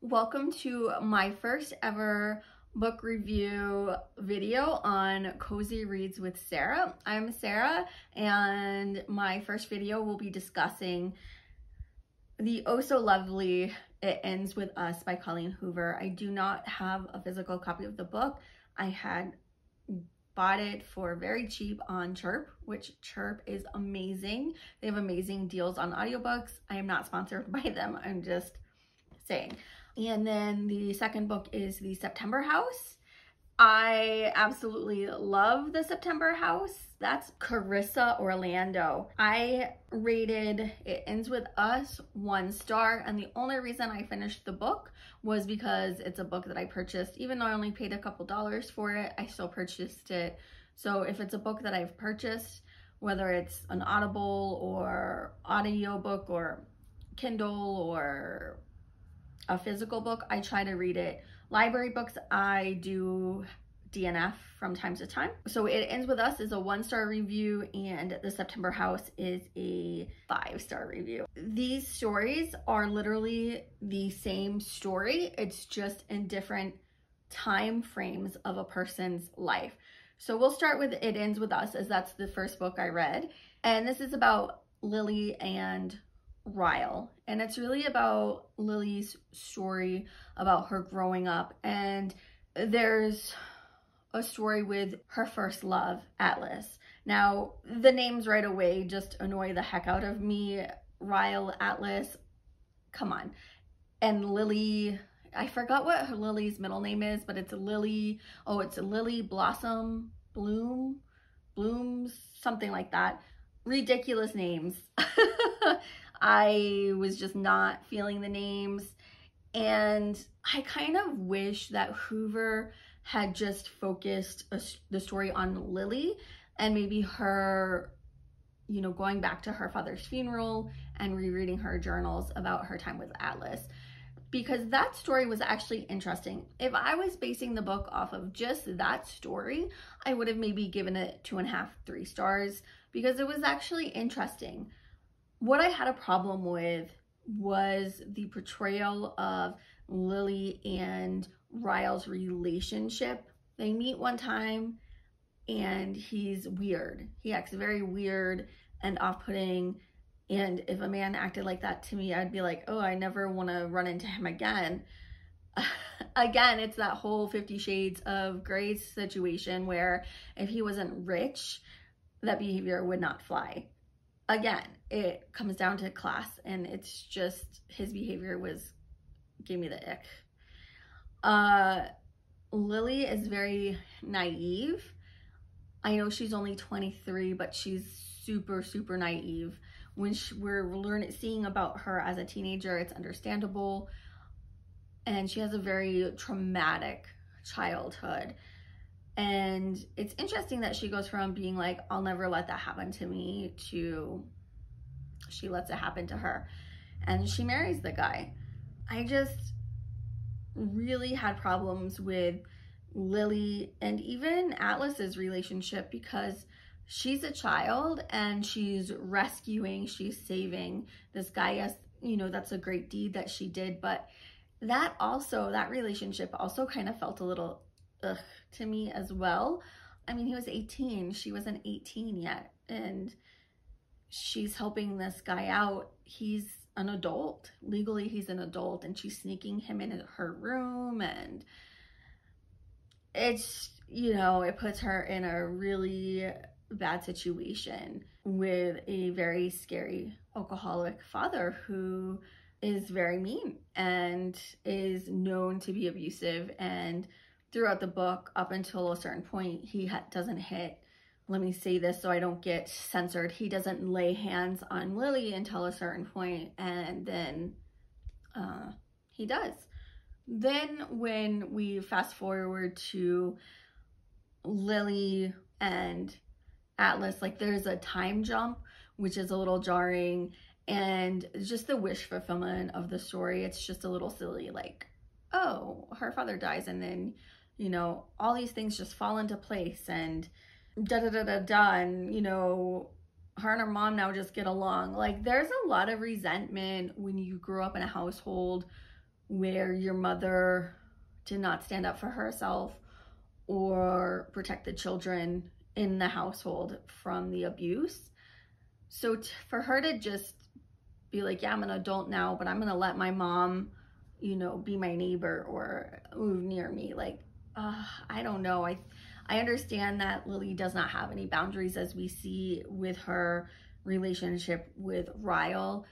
Welcome to my first ever book review video on Cozy Reads with Sarah. I'm Sarah and my first video will be discussing the Oh So Lovely It Ends With Us by Colleen Hoover. I do not have a physical copy of the book. I had bought it for very cheap on Chirp, which Chirp is amazing. They have amazing deals on audiobooks. I am not sponsored by them. I'm just saying. And then the second book is The September House. I absolutely love The September House. That's Carissa Orlando. I rated It Ends With Us one star, and the only reason I finished the book was because it's a book that I purchased. Even though I only paid a couple dollars for it, I still purchased it. So if it's a book that I've purchased, whether it's an Audible or audiobook or Kindle or a physical book, I try to read it. Library books, I do DNF from time to time. So It Ends With Us is a one-star review and The September House is a five-star review. These stories are literally the same story. It's just in different time frames of a person's life. So we'll start with It Ends With Us as that's the first book I read. And this is about Lily and Ryle. And it's really about Lily's story about her growing up. And there's a story with her first love, Atlas. Now, the names right away just annoy the heck out of me. Ryle, Atlas, come on. And Lily, I forgot what her Lily's middle name is, but it's Lily, oh, it's Lily Blossom Bloom, Blooms, something like that. Ridiculous names. I was just not feeling the names. And I kind of wish that Hoover had just focused a, the story on Lily and maybe her, you know, going back to her father's funeral and rereading her journals about her time with Atlas. Because that story was actually interesting. If I was basing the book off of just that story, I would have maybe given it two and a half, three stars because it was actually interesting. What I had a problem with was the portrayal of Lily and Ryle's relationship. They meet one time and he's weird. He acts very weird and off-putting. And if a man acted like that to me, I'd be like, oh, I never want to run into him again. again, it's that whole Fifty Shades of Grey situation where if he wasn't rich, that behavior would not fly again, it comes down to class and it's just his behavior was gave me the ick. Uh, Lily is very naive. I know she's only 23, but she's super, super naive. When she, we're learning, seeing about her as a teenager, it's understandable. And she has a very traumatic childhood. And it's interesting that she goes from being like, I'll never let that happen to me, to she lets it happen to her. And she marries the guy. I just really had problems with Lily and even Atlas's relationship because she's a child and she's rescuing, she's saving this guy. Yes, you know, that's a great deed that she did, but that also, that relationship also kind of felt a little ugh to me as well. I mean, he was 18. She wasn't 18 yet. And she's helping this guy out. He's an adult. Legally, he's an adult. And she's sneaking him in her room. And it's, you know, it puts her in a really bad situation with a very scary alcoholic father who is very mean and is known to be abusive and throughout the book up until a certain point he doesn't hit let me say this so I don't get censored. He doesn't lay hands on Lily until a certain point and then uh, he does. Then when we fast forward to Lily and Atlas like there's a time jump which is a little jarring and just the wish fulfillment of the story it's just a little silly like oh her father dies and then you know, all these things just fall into place and da da da da da, and you know, her and her mom now just get along. Like, there's a lot of resentment when you grew up in a household where your mother did not stand up for herself or protect the children in the household from the abuse. So t- for her to just be like, yeah, I'm an adult now, but I'm going to let my mom, you know, be my neighbor or move near me. Like, uh, I don't know. I, I understand that Lily does not have any boundaries as we see with her relationship with Ryle.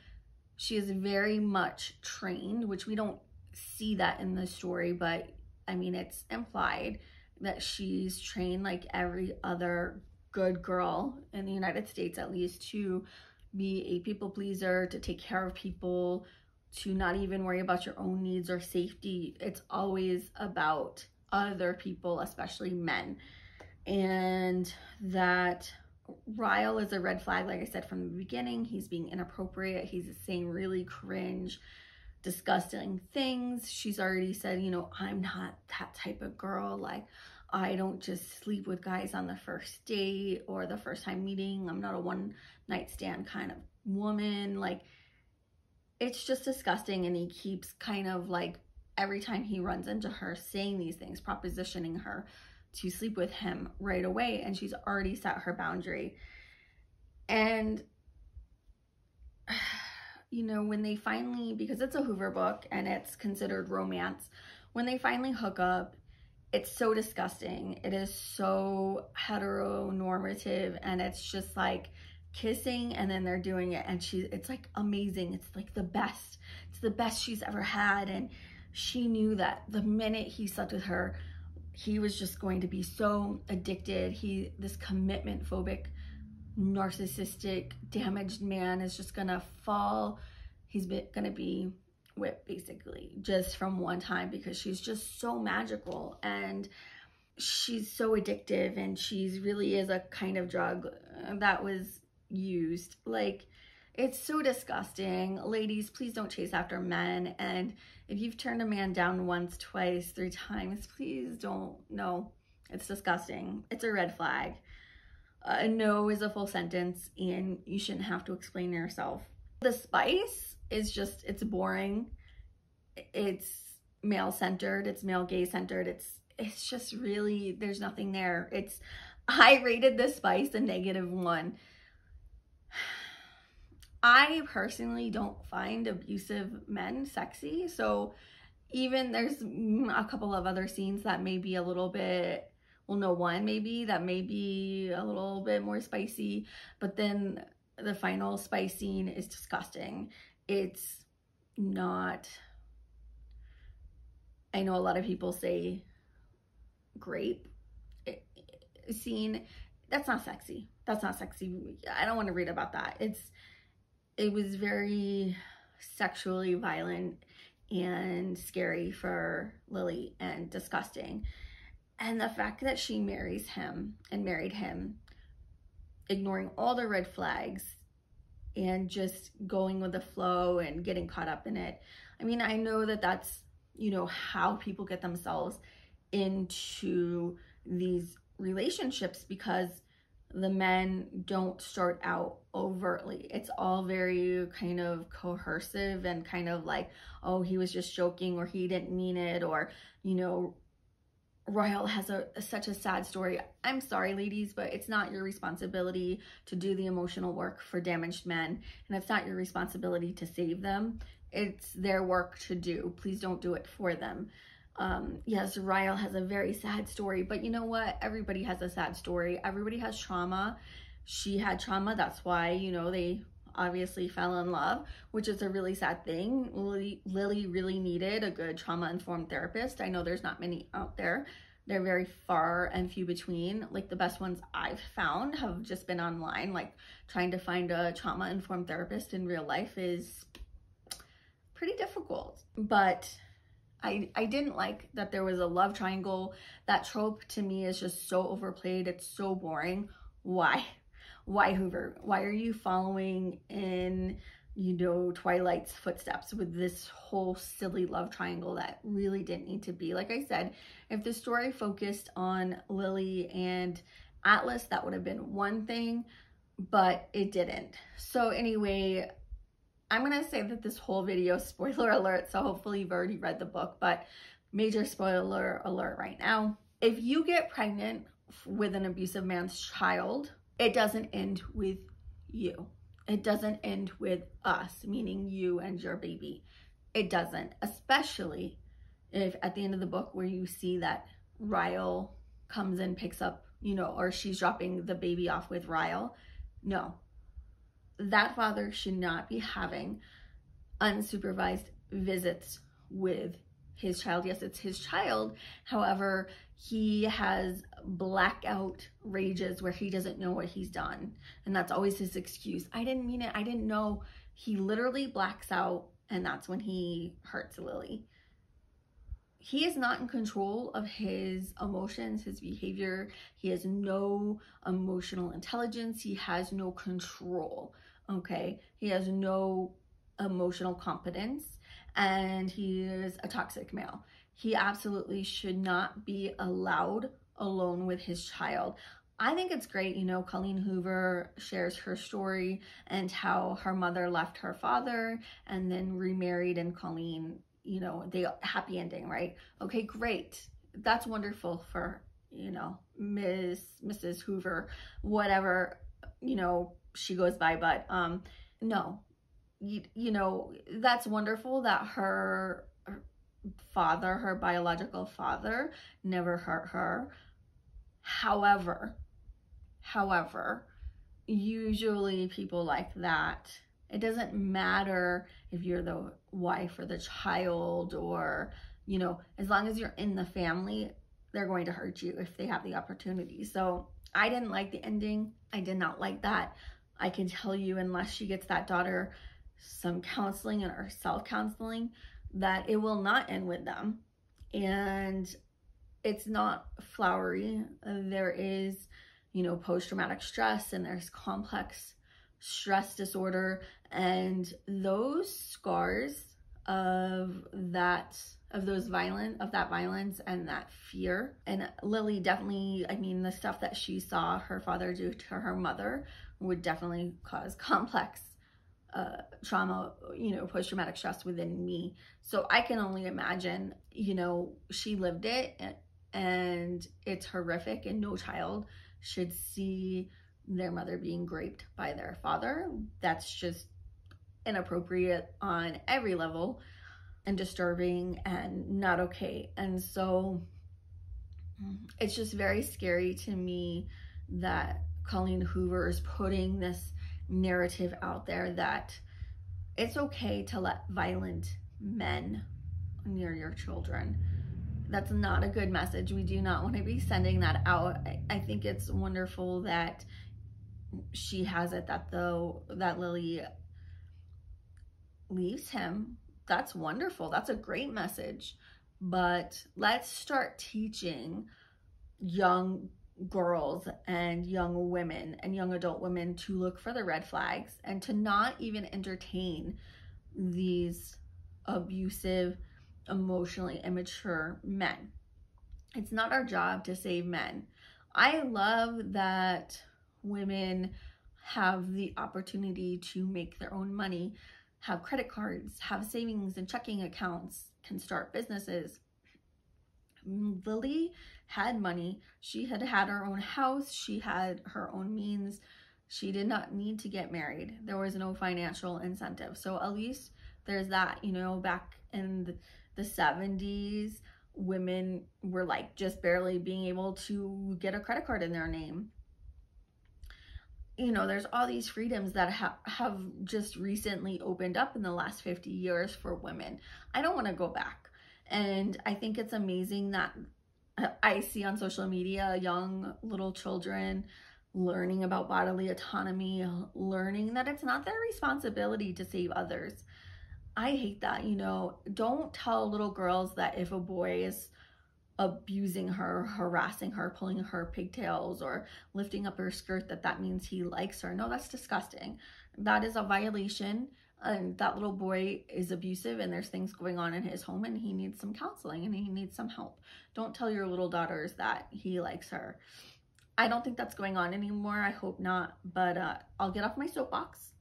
She is very much trained, which we don't see that in the story, but I mean, it's implied that she's trained like every other good girl in the United States, at least, to be a people pleaser, to take care of people, to not even worry about your own needs or safety. It's always about other people, especially men. And that Ryle is a red flag, like I said from the beginning. He's being inappropriate. He's saying really cringe, disgusting things. She's already said, you know, I'm not that type of girl. Like, I don't just sleep with guys on the first date or the first time meeting. I'm not a one night stand kind of woman. Like, it's just disgusting. And he keeps kind of like every time he runs into her saying these things, propositioning her to sleep with him right away. And she's already set her boundary. And you know, when they finally, because it's a Hoover book and it's considered romance, when they finally hook up, it's so disgusting. It is so heteronormative and it's just like kissing and then they're doing it and she it's like amazing. It's like the best. It's the best she's ever had and she knew that the minute he slept with her, he was just going to be so addicted. He this commitment phobic narcissistic, damaged man is just gonna fall. He's gonna be whipped basically just from one time because she's just so magical and she's so addictive and she's really is a kind of drug that was used. Like, it's so disgusting. Ladies, please don't chase after men. And if you've turned a man down once, twice, three times, please don't. No, it's disgusting. It's a red flag a no is a full sentence and you shouldn't have to explain yourself. The spice is just, it's boring. It's male centered. It's male gay centered. It's, it's just really, there's nothing there. It's, I rated the spice a negative one. I personally don't find abusive men sexy. So even there's mm, a couple of other scenes that may be a little bit well no one maybe that may be a little bit more spicy but then the final spice scene is disgusting. It's not i know a lot of people say grape eh, eh, scene. That's not sexy. That's not sexy. I don't want to read about that. It's it was very sexually violent and scary for lily and disgusting and the fact that she marries him and married him, ignoring all the red flags and just going with the flow and getting caught up in it. I mean, I know that that's, you know, how people get themselves into these relationships because the men don't start out overtly. It's all very kind of coercive and kind of like, oh, he was just joking or he didn't mean it or, you know, Ryle has a, such a sad story. I'm sorry, ladies, but it's not your responsibility to do the emotional work for damaged men, and it's not your responsibility to save them. It's their work to do. Please don't do it for them. Um, yes, Ryle has a very sad story, but you know what? Everybody has a sad story. Everybody has trauma. She had trauma. That's why, you know, they obviously fell in love, which is a really sad thing. Lily, Lily really needed a good trauma informed therapist. I know there's not many out there. They're very far and few between. Like the best ones I've found have just been online. Like trying to find a trauma informed therapist in real life is pretty difficult. But I, I didn't like that there was a love triangle. That trope to me is just so overplayed. It's so boring. Why? why Hoover? Why are you following in, you know, Twilight's footsteps with this whole silly love triangle that really didn't need to be? Like I said, if the story focused on Lily and Atlas, that would have been one thing, but it didn't. So anyway, I'm going to say that this whole video, spoiler alert, so hopefully you've already read the book, but major spoiler alert right now. If you get pregnant with an abusive man's child, it doesn't end with you. It doesn't end with us, meaning you and your baby. It doesn't, especially if at the end of the book where you see that Ryle comes and picks up, you know, or she's dropping the baby off with Ryle. No, that father should not be having unsupervised visits with his child. Yes, it's his child. However, he has blackout rages where he doesn't know what he's done. And that's always his excuse. I didn't mean it. I didn't know. He literally blacks out and that's when he hurts Lily. He is not in control of his emotions, his behavior. He has no emotional intelligence. He has no control. Okay. He has no emotional competence and he is a toxic male. He absolutely should not be allowed alone with his child. I think it's great, you know, Colleen Hoover shares her story and how her mother left her father and then remarried and Colleen, you know, they happy ending, right? Okay, great. That's wonderful for, you know, Miss Mrs. Hoover, whatever, you know, she goes by, but um no, you, you know, that's wonderful that her, her father, her biological father, never hurt her. However, however, usually people like that, it doesn't matter if you're the wife or the child or, you know, as long as you're in the family, they're going to hurt you if they have the opportunity. So I didn't like the ending. I did not like that. I can tell you, unless she gets that daughter some counseling and or self-counseling that it will not end with them. And it's not flowery. There is you know post-traumatic stress and there's complex stress disorder. And those scars of that of those violent of that violence and that fear and lily definitely i mean the stuff that she saw her father do to her mother would definitely cause complex uh, trauma, you know, post traumatic stress within me. So I can only imagine, you know, she lived it and it's horrific, and no child should see their mother being raped by their father. That's just inappropriate on every level and disturbing and not okay. And so it's just very scary to me that Colleen Hoover is putting this narrative out there that it's okay to let violent men near your children. That's not a good message. We do not want to be sending that out. I, think it's wonderful that she has it that though that Lily leaves him. That's wonderful. That's a great message. But let's start teaching young girls and young women and young adult women to look for the red flags and to not even entertain these abusive, emotionally immature men. It's not our job to save men. I love that women have the opportunity to make their own money, have credit cards, have savings and checking accounts, can start businesses. Lily had money. She had had her own house. She had her own means. She did not need to get married. There was no financial incentive. So at least there's that, you know, back in the 70s, women were like just barely being able to get a credit card in their name. You know, there's all these freedoms that ha- have just recently opened up in the last 50 years for women. I don't want to go back. And I think it's amazing that I see on social media young little children learning about bodily autonomy, learning that it's not their responsibility to save others. I hate that, you know. Don't tell little girls that if a boy is abusing her, harassing her, pulling her pigtails, or lifting up her skirt, that that means he likes her. No, that's disgusting. That is a violation and that little boy is abusive and there's things going on in his home and he needs some counseling and he needs some help. Don't tell your little daughters that he likes her. I don't think that's going on anymore. I hope not, but uh, I'll get off my soapbox.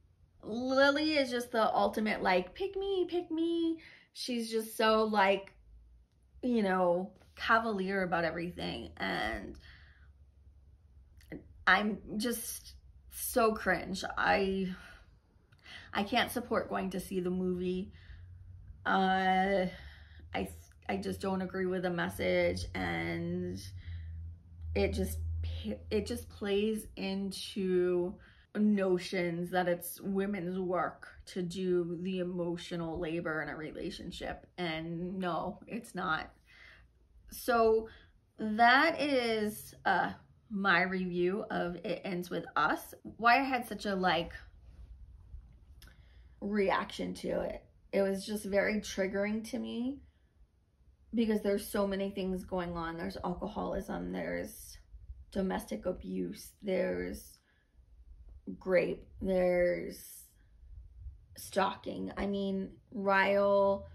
Lily is just the ultimate like pick me, pick me. She's just so like, you know, cavalier about everything and I'm just so cringe. I I can't support going to see the movie. Uh I I just don't agree with the message and it just it just plays into notions that it's women's work to do the emotional labor in a relationship and no it's not so that is uh my review of it ends with us why i had such a like reaction to it it was just very triggering to me because there's so many things going on there's alcoholism there's domestic abuse there's grape there's stalking i mean ryle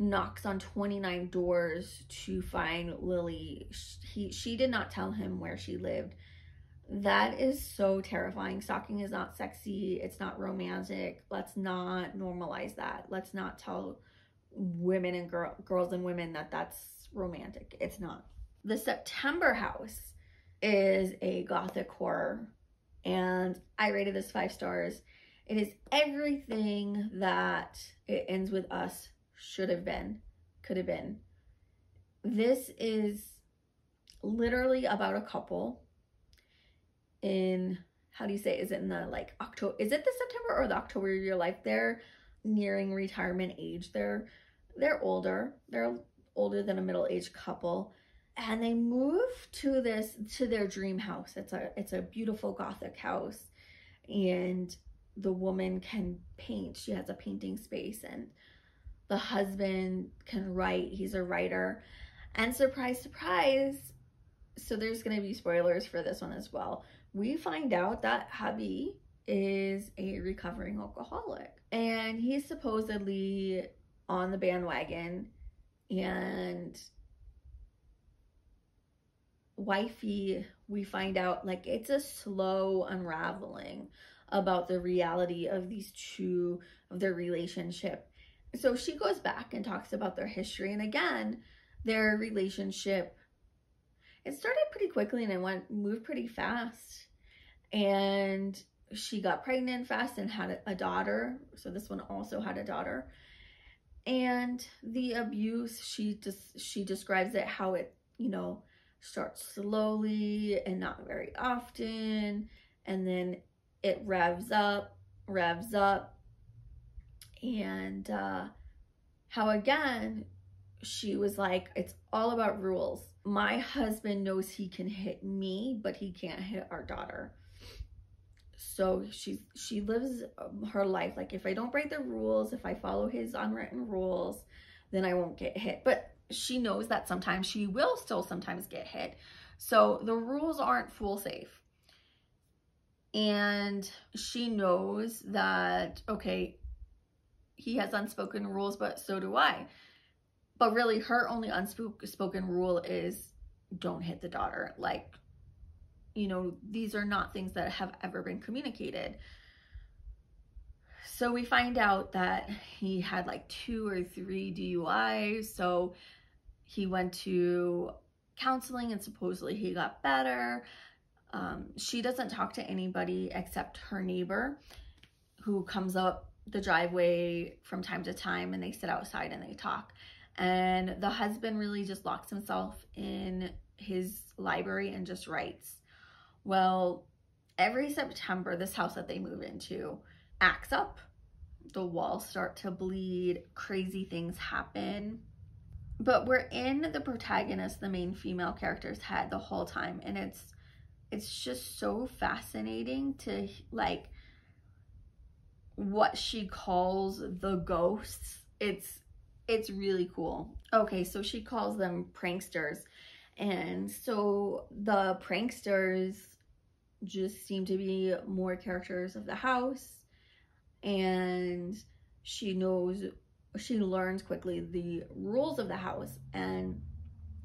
knocks on 29 doors to find Lily. He, she did not tell him where she lived. That is so terrifying. Stalking is not sexy. It's not romantic. Let's not normalize that. Let's not tell women and girl, girls and women that that's romantic. It's not. The September House is a gothic horror and I rated this five stars. It is everything that it ends with us should have been, could have been. This is literally about a couple in how do you say is it in the like October is it the September or the October of your life? They're nearing retirement age. They're they're older. They're older than a middle-aged couple. And they move to this to their dream house. It's a it's a beautiful gothic house. And the woman can paint. She has a painting space and the husband can write, he's a writer. And surprise, surprise, so there's going to be spoilers for this one as well. We find out that hubby is a recovering alcoholic. And he's supposedly on the bandwagon and wifey we find out like it's a slow unraveling about the reality of these two of their relationship. So she goes back and talks about their history. And again their relationship it started pretty quickly and it went moved pretty fast. And she got pregnant fast and had a daughter. So this one also had a daughter. And the abuse she just she describes it how it you know starts slowly and not very often. And then it revs up revs up. And uh, how again she was like it's all about rules. My husband knows he can hit me but he can't hit our daughter. So she's she lives um, her life. Like if i don't break the rules if i follow his unwritten rules then i won't get hit. But she knows that sometimes she will still sometimes get hit. So the rules aren't fool safe. And she knows that okay he has unspoken rules, but so do I. But really, her only unspoken rule is don't hit the daughter. Like, you know, these are not things that have ever been communicated. So we find out that he had like two or three DUIs. So he went to counseling and supposedly he got better. Um, she doesn't talk to anybody except her neighbor who comes up the driveway from time to time and they sit outside and they talk. And the husband really just locks himself in his library and just writes. Well, every September, this house that they move into acts up. The walls start to bleed, crazy things happen. But we're in the protagonist, the main female character's head the whole time. And it's it's just so fascinating to like what she calls the ghosts. It's it's really cool. Okay, so she calls them pranksters. And so the pranksters just seem to be more characters of the house and she knows she learns quickly the rules of the house and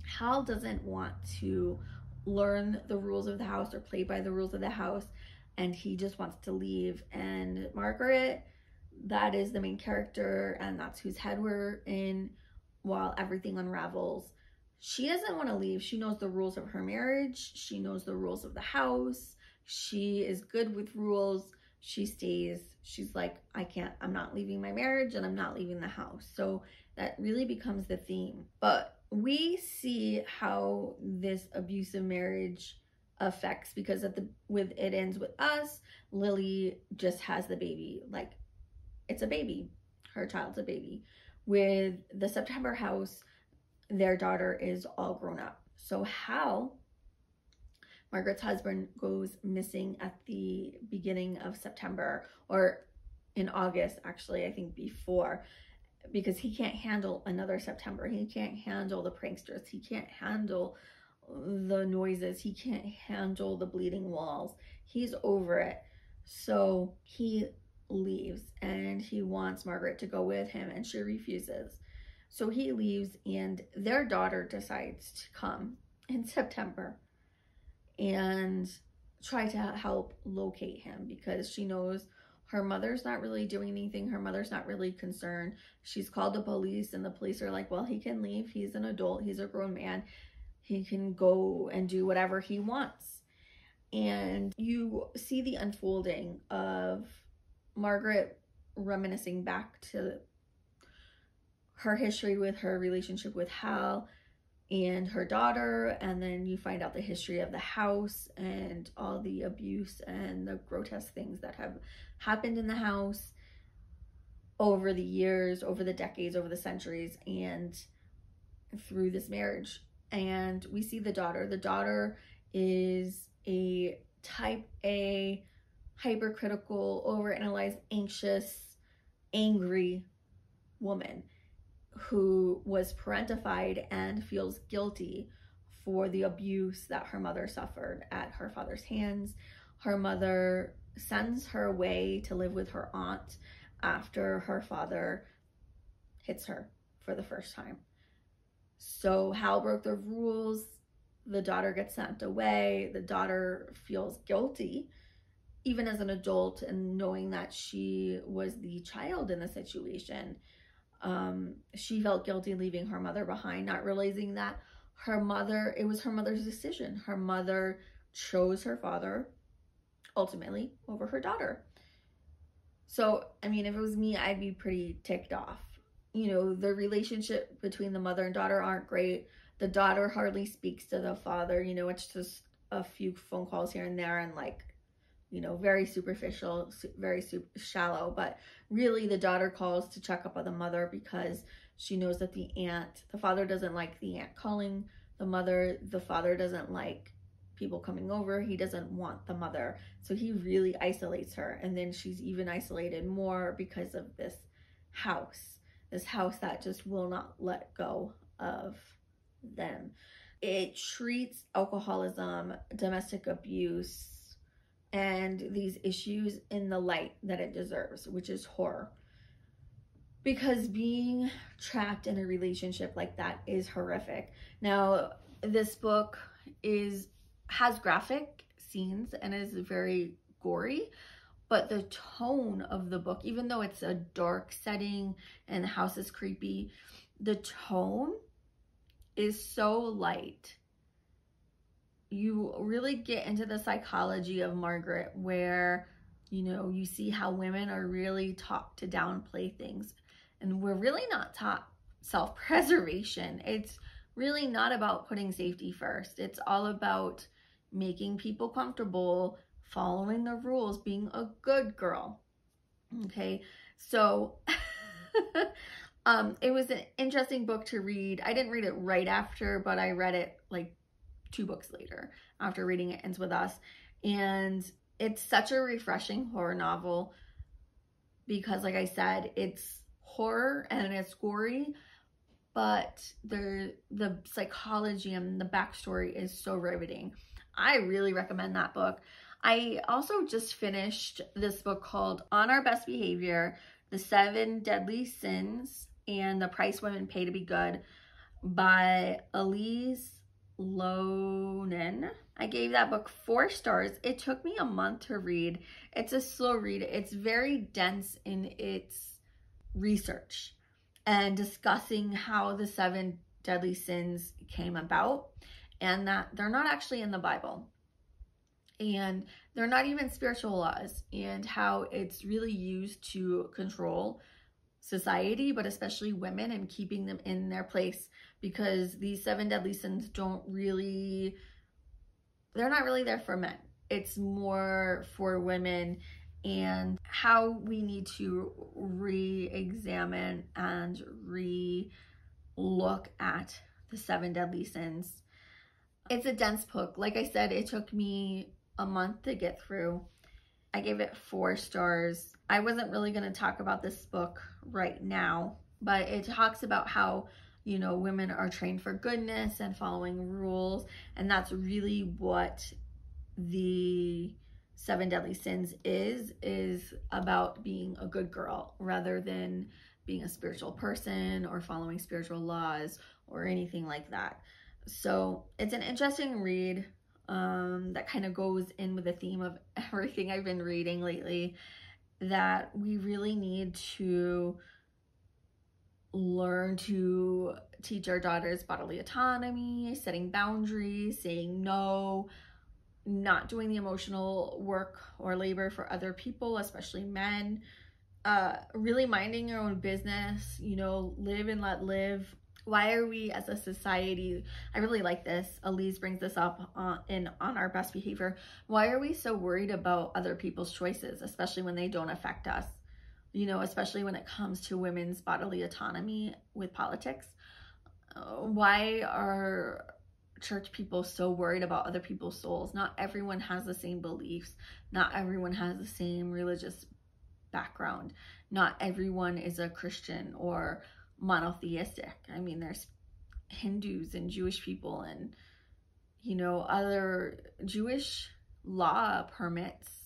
Hal doesn't want to learn the rules of the house or play by the rules of the house and he just wants to leave. And Margaret, that is the main character, and that's whose head we're in while everything unravels. She doesn't want to leave. She knows the rules of her marriage, she knows the rules of the house. She is good with rules. She stays. She's like, I can't, I'm not leaving my marriage and I'm not leaving the house. So that really becomes the theme. But we see how this abusive marriage affects because at the with it ends with us lily just has the baby like it's a baby her child's a baby with the september house their daughter is all grown up so how margaret's husband goes missing at the beginning of september or in august actually i think before because he can't handle another september he can't handle the pranksters he can't handle the noises. He can't handle the bleeding walls. He's over it. So he leaves and he wants Margaret to go with him and she refuses. So he leaves and their daughter decides to come in September and try to help locate him because she knows her mother's not really doing anything. Her mother's not really concerned. She's called the police and the police are like, well, he can leave. He's an adult. He's a grown man he can go and do whatever he wants. And you see the unfolding of Margaret reminiscing back to her history with her relationship with Hal and her daughter and then you find out the history of the house and all the abuse and the grotesque things that have happened in the house over the years over the decades over the centuries and through this marriage and we see the daughter. The daughter is a type A, hypercritical, overanalyzed, anxious, angry woman who was parentified and feels guilty for the abuse that her mother suffered at her father's hands. Her mother sends her away to live with her aunt after her father hits her for the first time. So Hal broke the rules. The daughter gets sent away. The daughter feels guilty, even as an adult, and knowing that she was the child in the situation. Um, she felt guilty leaving her mother behind, not realizing that her mother, it was her mother's decision. Her mother chose her father ultimately over her daughter. So, I mean, if it was me, I'd be pretty ticked off you know, the relationship between the mother and daughter aren't great. The daughter hardly speaks to the father, you know, it's just a few phone calls here and there and like, you know, very superficial, very super shallow. But really, the daughter calls to check up on the mother because she knows that the aunt, the father doesn't like the aunt calling the mother, the father doesn't like people coming over. He doesn't want the mother. So he really isolates her. And then she's even isolated more because of this house this house that just will not let go of them. It treats alcoholism, domestic abuse, and these issues in the light that it deserves, which is horror. Because being trapped in a relationship like that is horrific. Now, this book is has graphic scenes and is very gory, but the tone of the book, even though it's a dark setting and the house is creepy, the tone is so light. You really get into the psychology of Margaret where, you know, you see how women are really taught to downplay things. And we're really not taught self-preservation. It's really not about putting safety first. It's all about making people comfortable, following the rules, being a good girl. Okay, so um, it was an interesting book to read. I didn't read it right after, but I read it like two books later after reading It Ends With Us. And it's such a refreshing horror novel because, like I said, it's horror and it's gory, but the the psychology and the backstory is so riveting. I really recommend that book. I also just finished this book called On Our Best Behavior, The Seven Deadly Sins and The Price Women Pay to Be Good by Elise Loehnen. I gave that book four stars. It took me a month to read. It's a slow read. It's very dense in its research and discussing how the seven deadly sins came about and that they're not actually in the Bible. And they're not even spiritual laws and how it's really used to control society, but especially women and keeping them in their place because these seven deadly sins don't really, they're not really there for men. It's more for women and how we need to re-examine and re-look at the seven deadly sins. It's a dense book. Like I said, it took me a month to get through. I gave it four stars. I wasn't really going to talk about this book right now, but it talks about how, you know, women are trained for goodness and following rules. And that's really what the seven deadly sins is, is about being a good girl rather than being a spiritual person or following spiritual laws or anything like that. So it's an interesting read um, that kind of goes in with the theme of everything I've been reading lately that we really need to learn to teach our daughters bodily autonomy, setting boundaries, saying no, not doing the emotional work or labor for other people, especially men, uh, really minding your own business, you know, live and let live, why are we as a society i really like this elise brings this up uh, in on our best behavior. Why are we so worried about other people's choices especially when they don't affect us you know especially when it comes to women's bodily autonomy with politics why are church people so worried about other people's souls? Not everyone has the same beliefs. Not everyone has the same religious background. Not everyone is a christian or monotheistic. I mean, there's Hindus and Jewish people and, you know, other Jewish law permits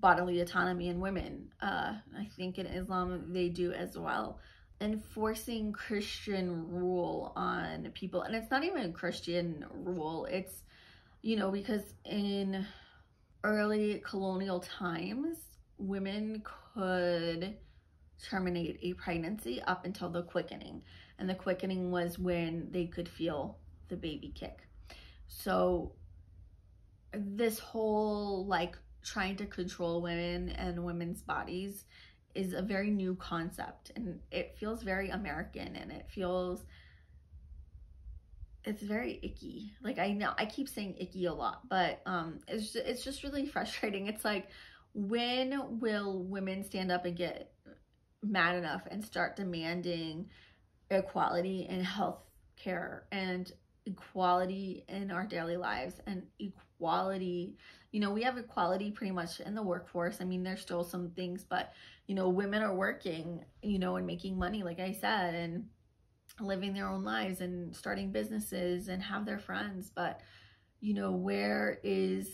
bodily autonomy in women. Uh, I think in Islam they do as well. Enforcing Christian rule on people. And it's not even Christian rule. It's, you know, because in early colonial times, women could terminate a pregnancy up until the quickening. And the quickening was when they could feel the baby kick. So this whole like trying to control women and women's bodies is a very new concept and it feels very American and it feels it's very icky. Like I know I keep saying icky a lot, but um it's just, it's just really frustrating. It's like when will women stand up and get mad enough and start demanding equality in health care and equality in our daily lives and equality you know we have equality pretty much in the workforce. I mean there's still some things but you know women are working you know and making money like i said and living their own lives and starting businesses and have their friends. But you know where is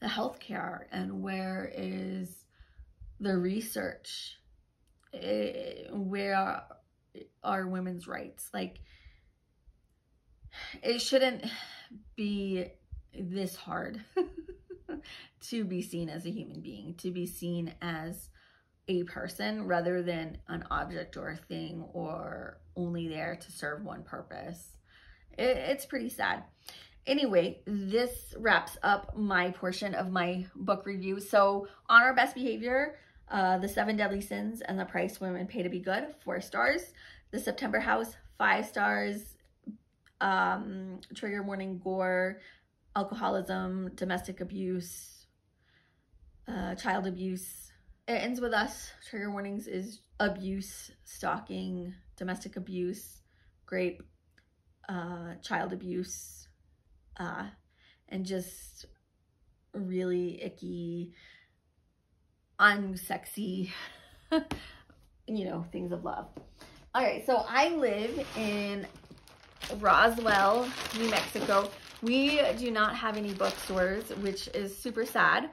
the healthcare and where is the research? Uh, where are women's rights? Like it shouldn't be this hard to be seen as a human being to be seen as a person rather than an object or a thing or only there to serve one purpose it, it's pretty sad anyway, this wraps up my portion of my book review. So on our best behavior, uh, The Seven Deadly Sins and The Price Women Pay to Be Good, four stars. The September House, five stars. Um, trigger warning, gore, alcoholism, domestic abuse, uh, child abuse. It ends with us. Trigger warnings is abuse, stalking, domestic abuse, grape, uh, child abuse, uh, and just really icky unsexy, you know, things of love. All right, so I live in Roswell, New Mexico. We do not have any bookstores, which is super sad.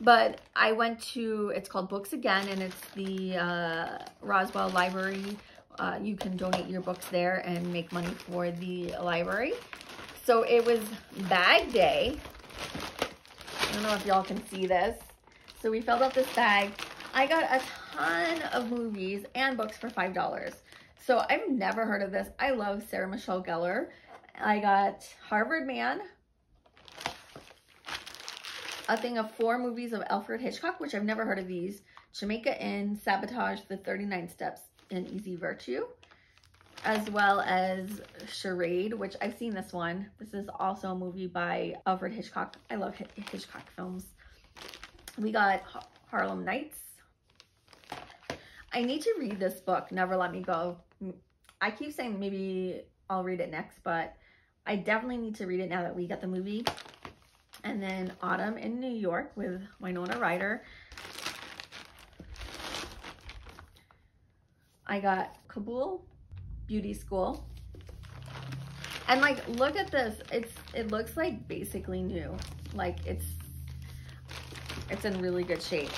But I went to, it's called Books Again, and it's the uh, Roswell Library uh, you can donate your books there and make money for the library. So it was bag day. I don't know if y'all can see this. So we filled up this bag. I got a ton of movies and books for $5. So I've never heard of this. I love Sarah Michelle Gellar. I got Harvard Man, a thing of four movies of Alfred Hitchcock, which I've never heard of these. Jamaica Inn, Sabotage, The 39 Steps, and Easy Virtue, as well as Charade, which I've seen this one. This is also a movie by Alfred Hitchcock. I love Hitchcock films. We got Harlem Nights. I need to read this book, Never Let Me Go. I keep saying maybe I'll read it next, but I definitely need to read it now that we got the movie. And then Autumn in New York with Winona Ryder. I got Kabul Beauty School. And like, look at this. It's It looks like basically new. Like it's, it's in really good shape.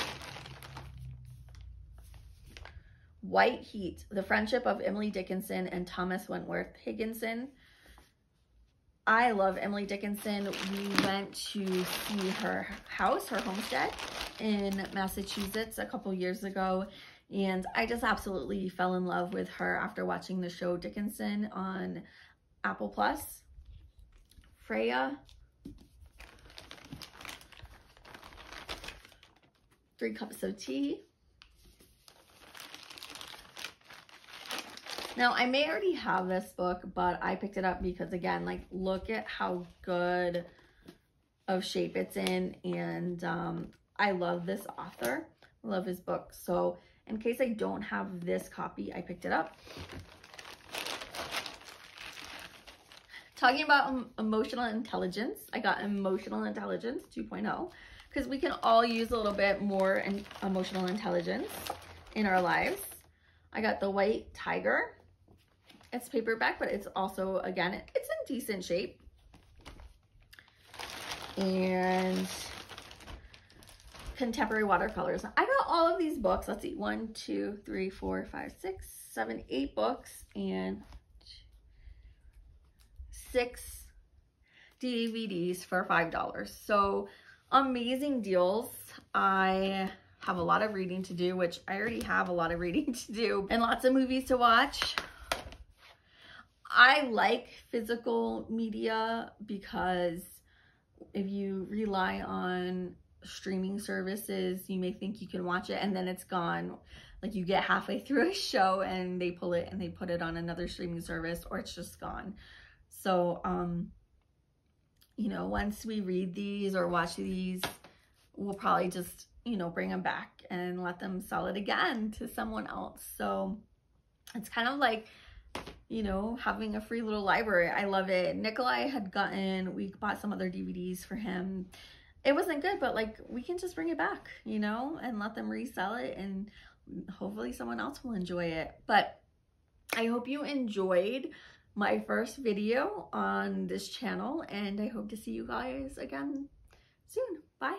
White Heat, The Friendship of Emily Dickinson and Thomas Wentworth Higginson. I love Emily Dickinson. We went to see her house, her homestead in Massachusetts a couple years ago. And I just absolutely fell in love with her after watching the show Dickinson on Apple Plus. Freya. Three cups of tea. Now, I may already have this book, but I picked it up because, again, like, look at how good of shape it's in. And um, I love this author. Love his book. So, in case I don't have this copy, I picked it up. Talking about um, emotional intelligence, I got Emotional Intelligence 2.0 because we can all use a little bit more in emotional intelligence in our lives. I got The White Tiger it's paperback, but it's also, again, it's in decent shape. And contemporary watercolors. I got all of these books. Let's see, one, two, three, four, five, six, seven, eight books, and six DVDs for $5. So amazing deals. I have a lot of reading to do, which I already have a lot of reading to do, and lots of movies to watch. I like physical media because if you rely on streaming services, you may think you can watch it and then it's gone. Like you get halfway through a show and they pull it and they put it on another streaming service or it's just gone. So, um, you know, once we read these or watch these, we'll probably just, you know, bring them back and let them sell it again to someone else. So it's kind of like you know, having a free little library. I love it. Nikolai had gotten, we bought some other DVDs for him. It wasn't good, but like we can just bring it back, you know, and let them resell it and hopefully someone else will enjoy it. But I hope you enjoyed my first video on this channel and I hope to see you guys again soon. Bye.